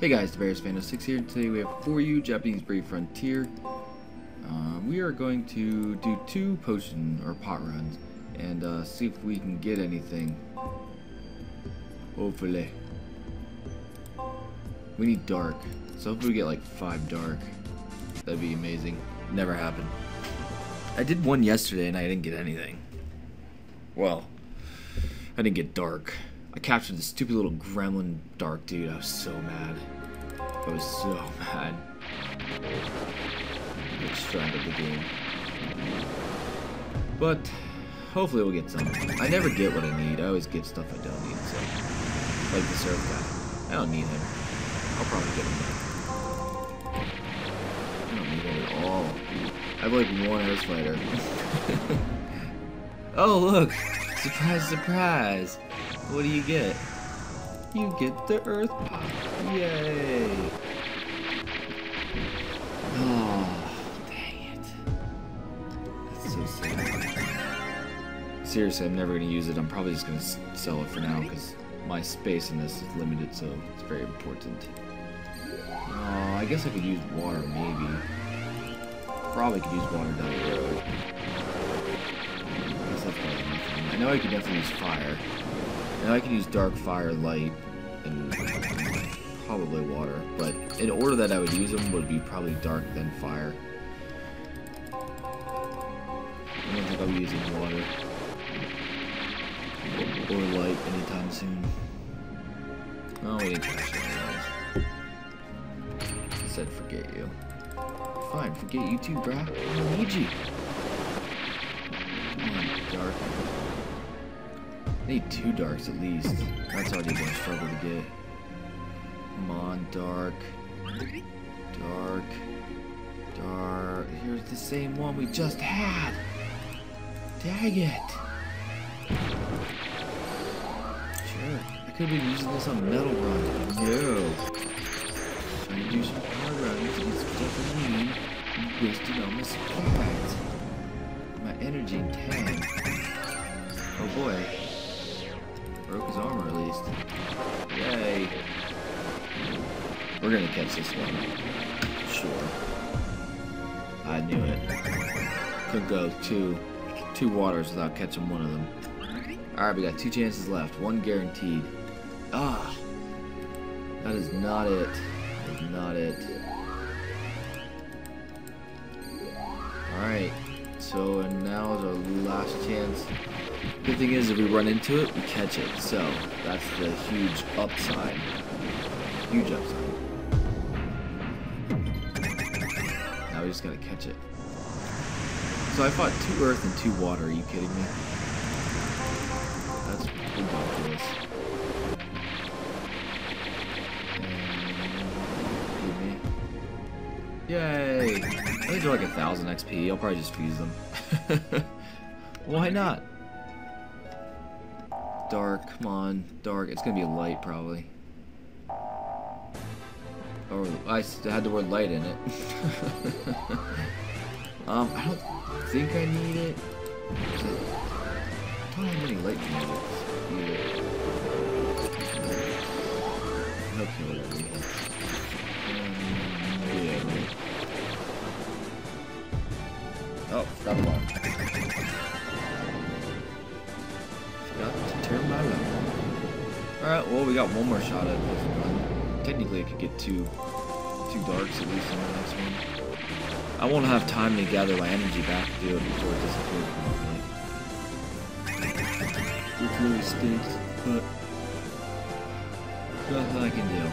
Hey guys, the Bears Fan 6 here. Today we have for you Japanese Brave Frontier. Um, we are going to do two potion or pot runs and uh, see if we can get anything. Hopefully. We need dark. So if we get like five dark, that'd be amazing. Never happened. I did one yesterday and I didn't get anything. Well, I didn't get dark. I captured this stupid little gremlin dark dude. I was so mad. I was so mad. Extracted the game. But hopefully we'll get some. I never get what I need. I always get stuff I don't need. So, like the surf guy. I don't need him. I'll probably get him though. I don't need him at all. I have like one Earth Fighter. oh look! Surprise, surprise! What do you get? You get the Earth Pot. Yay! Oh, dang it. That's so. Seriously, I'm never going to use it. I'm probably just going to sell it for now because my space in this is limited, so it's very important. Oh, I guess I could use water, maybe. Probably could use water down the road. I, I know I could definitely use fire. And I can use dark, fire, light, and probably water. But in order that I would use them would be probably dark, then fire. I don't think I'll be using water or light anytime soon. Oh, we didn't it anyways. I said forget you. Fine, forget you too, bruh. I need you. Come on, dark. Need two darks at least. That's already gonna struggle to get. Come on, dark. Dark. Dark. Here's the same one we just had. Dang it. Sure. I could have been using this on Metal Run. No. Trying to do some power runs some stuff. You wasted all my supplies. My energy tank. Oh boy. Broke his armor at least. Yay. We're gonna catch this one. Sure. I knew it. Could go two two waters without catching one of them. Alright, we got two chances left. One guaranteed. Ah! That is not it. That is not it. Alright. So, and now is our last chance. Good thing is, if we run into it, we catch it. So, that's the huge upside. Huge upside. Now we just gotta catch it. So I fought two earth and two water, are you kidding me? That's ridiculous. Yay! I think they're like a thousand XP. I'll probably just fuse them. Why not? Dark, come on, dark. It's gonna be light probably. Or I had the word light in it. um, I don't think I need it. I don't have any light either. Alright, well, we got one more shot at this run. Technically, I could get two, two darks at least on the next one. I won't have time to gather my energy back to do it before it disappears probably. Which really stinks, but nothing I can do.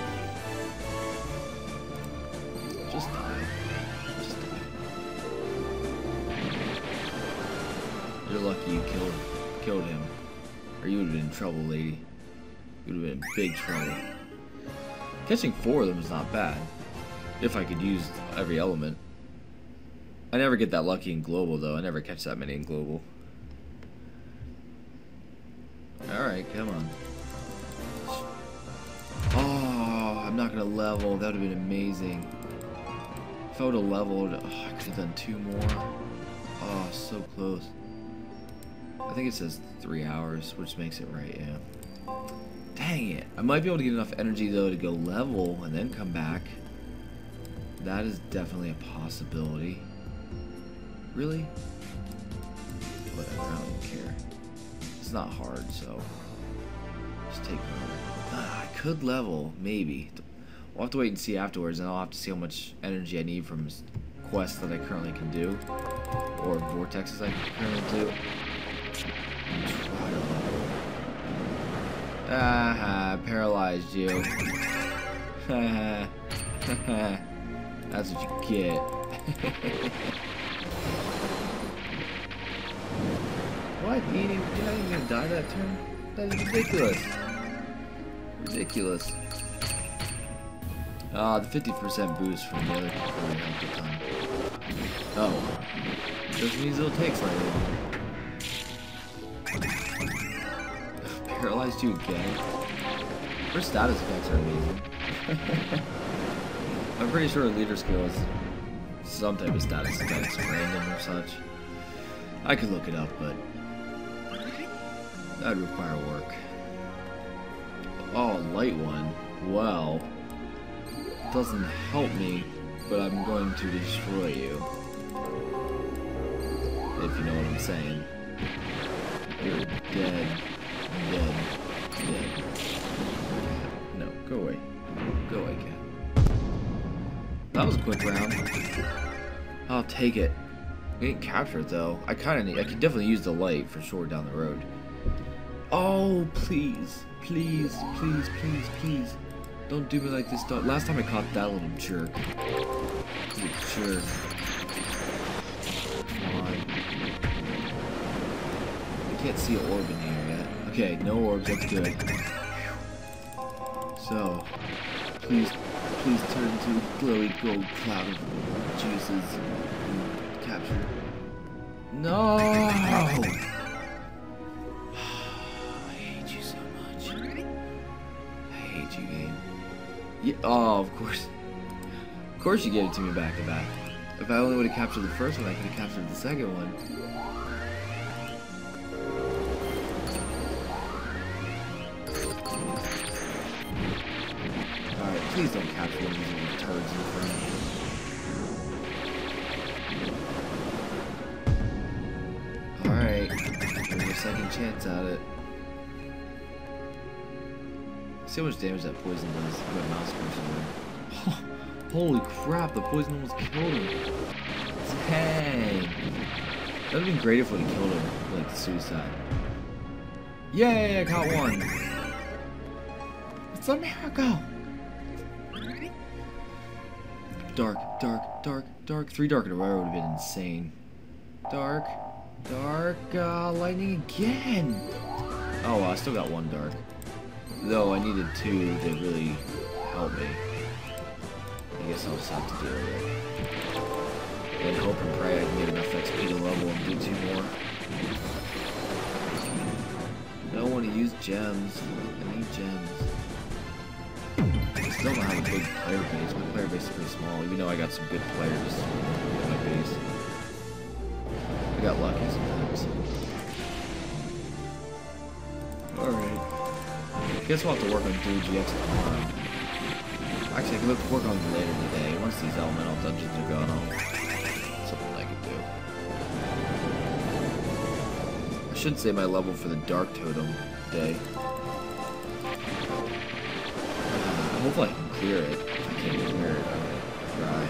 Just die. Just die. You're lucky you killed killed him. Or you would have been in trouble, lady. Would have been big trouble. Catching four of them is not bad. If I could use every element. I never get that lucky in global though. I never catch that many in global. Alright, come on. Oh, I'm not gonna level. That would have been amazing. If I would have leveled, oh, I could have done two more. Oh, so close. I think it says three hours, which makes it right, yeah. Dang it. I might be able to get enough energy, though, to go level and then come back. That is definitely a possibility. Really? Whatever, I don't even care. It's not hard, so... Just take uh, I could level, maybe. We'll have to wait and see afterwards, and I'll have to see how much energy I need from quests that I currently can do. Or vortexes I currently do. Ah, paralyzed you. That's what you get. what? You ain't, you're not even gonna die that turn? That is ridiculous. Ridiculous. Ah, the 50% boost from the other ton. Oh. Doesn't mean it'll take slightly Paralyzed you again? Her status effects are amazing. I'm pretty sure leader skill is some type of status effects, random or such. I could look it up, but that'd require work. Oh, light one. Well, doesn't help me, but I'm going to destroy you. If you know what I'm saying. You're dead. No, go away. Go away, cat. That was a quick round. I'll take it. We didn't capture it though. I kind of need. I could definitely use the light for sure down the road. Oh, please, please, please, please, please. Don't do me like this, dog. Last time I caught that little jerk. Little jerk. Come on. I can't see an orb in here. Okay, no orbs, that's good. So, please, please turn into a glowy gold cloud of juices and capture. No! I hate you so much. I hate you, game. Yeah, oh, of course. Of course you gave it to me back to back. If I only would have captured the first one, I could have captured the second one. Please don't capture of these little turds in front of me. Alright, there's a second chance at it. See how much damage that poison does. Put mouse cursor there. holy crap, the poison almost killed him. Dang. That would have been great if have killed him, like suicide. Yay, I caught one. It's a Dark, dark, dark, dark. Three dark in a row would have been insane. Dark, dark, uh, lightning again. Oh, I still got one dark. Though I needed two to really help me. I guess I'll just have to deal with it. And hope and pray I can get enough XP to level and do two more. I don't want to use gems. I need gems. I still don't have a big player base. My player base is pretty small, even though I got some good players in my base. I got lucky sometimes. Alright. Guess we'll have to work on Dual GX tomorrow. Actually, I can look, work on it later today. Once these elemental dungeons are gone, I'll... Something I can do. I should say my level for the Dark Totem day. Hopefully I can clear it. I can't clear it, I'm gonna try.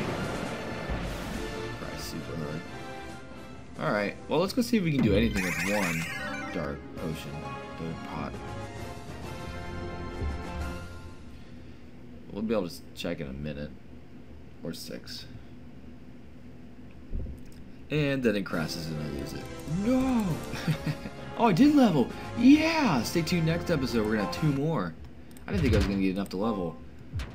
Super hard. Alright, well let's go see if we can do anything with one Dark Potion. Pot. We'll be able to check in a minute. Or six. And then it crashes and I lose it. No! oh, I did level! Yeah! Stay tuned next episode. We're to have two more. I didn't think I was to get enough to level.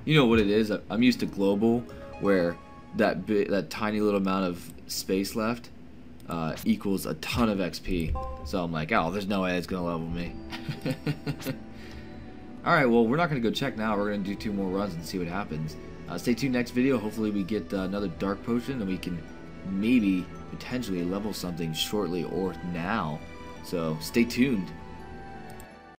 You know what it is? I'm used to global, where that bit, that tiny little amount of space left uh, equals a ton of XP. So I'm like, oh, there's no way it's going to level me. Alright, well, we're not going to go check now. We're going to do two more runs and see what happens. Uh, stay tuned next video. Hopefully we get uh, another Dark Potion and we can maybe, potentially, level something shortly or now. So, stay tuned.